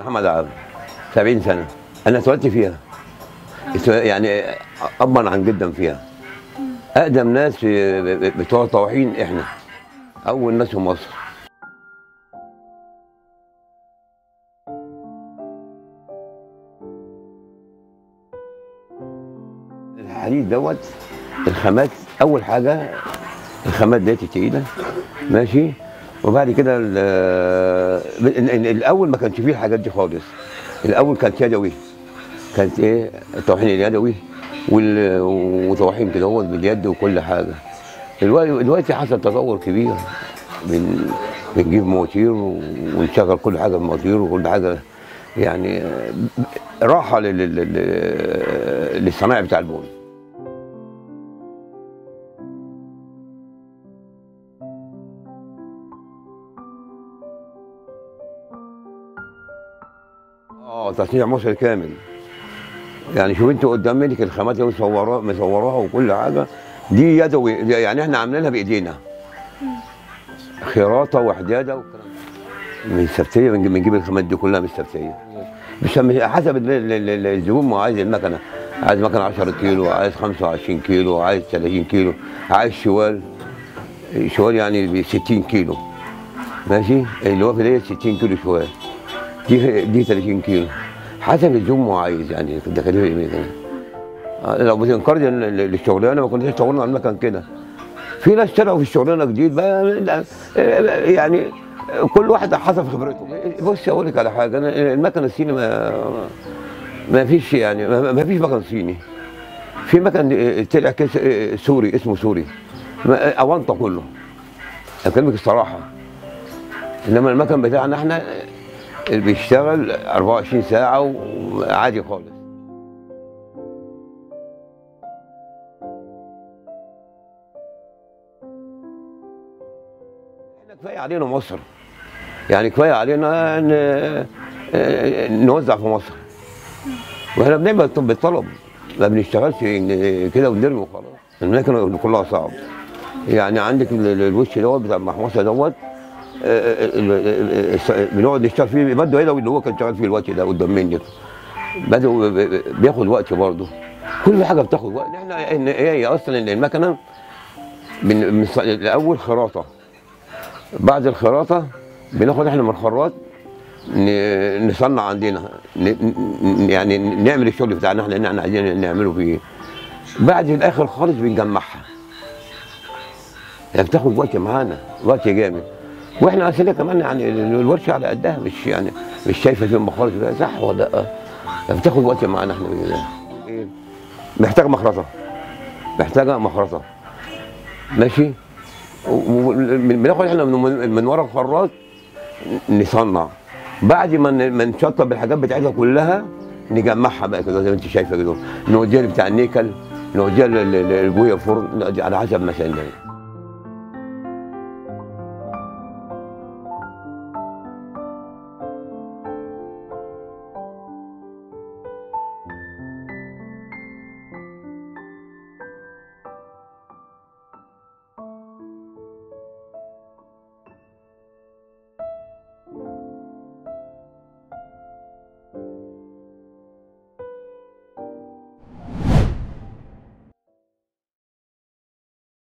محمد عبد 70 سنة. أنا اتولدت فيها. يعني أبا عن جدا فيها. أقدم ناس بتوع طواحين إحنا. أول ناس في مصر. الحديد دوت الخامات أول حاجة الخامات ديت تقيله ماشي؟ وبعد كده ال- الأول ما كانش فيه الحاجات دي خالص. الأول كانت يدوي. كانت إيه؟ الطواحين اليدوي وطواحين كده هو باليد وكل حاجة. دلوقتي حصل تطور كبير. بن بنجيب مواتير ونشغل كل حاجة بمواتير وكل حاجة. يعني راحة لل- لل- لل- للصنايع بتاع البول. آه تصنيع مصر كامل. يعني شوف انت قدام منك الخامات اللي مصوراها مصوراها وكل حاجة. دي يدوي يعني إحنا عاملينها بإيدينا. خراطه وحدادة والكلام ده. من السبتية بنجيب الخامات دي كلها من السبتية. حسب ال- ال- ال- الزبون ما عايز المكنة. عايز مكنة 10 كيلو عايز 25 كيلو عايز 30 كيلو عايز شوال. شوال يعني ب 60 كيلو. ماشي؟ اللي هو في ديت 60 كيلو شوال. دي دي 30 كيلو حسب الزبون عايز يعني كده آه، لو بتنقرض الشغلانه ما كناش اشتغلنا على المكان كده. في ناس طلعوا في الشغلانة جديد بقى لا، آه، يعني كل واحد حسب خبرته. بص أقول لك على حاجة أنا المكن الصيني ما ما فيش يعني ما فيش مكن صيني. في مكن آه، طلع آه، سوري اسمه سوري. آه، اونطه كله. أكلمك الصراحة. إنما المكن بتاعنا إحنا بيشتغل 24 ساعة وعادي خالص. إحنا كفاية علينا مصر. يعني كفاية علينا ن- نوزع في مصر. وإحنا بنعمل بالطلب ما بنشتغلش كده ونرمي وخلاص. المكنة كلها صعب يعني عندك ال- ال- الوش دوت بتاع المحمصة دوت بنقعد نشتغل فيه. بدو يدوي اللي هو كان شغال فيه الوقت ده قدام مني. بدو بياخد وقت برضه. كل حاجة بتاخد وقت. إحنا هي أصلا إن المكنة من الأول خراطة. بعد الخراطة بناخد إحنا من الخراط نصنع عندنا. يعني نعمل الشغل بتاعنا إحنا اللي إحنا عايزين نعمله فيه. بعد الآخر خالص بنجمعها. يعني بتاخد وقت معانا وقت جامد. وإحنا أصلا كمان يعني الورشة على قدها مش يعني مش شايفة مخارج بقى صح ولا لا؟ بتاخد وقت معانا إحنا؟ محتاجة مخرطه محتاجة مخرطه ماشي؟ وبناخد إحنا من, ورا الخراط نصنع. بعد ما نشطب الحاجات بتاعتها كلها نجمعها بقى كده زي ما انت شايفة كده. نوديها بتاع النيكل نوديها للبويه فرن على حسب ما سنة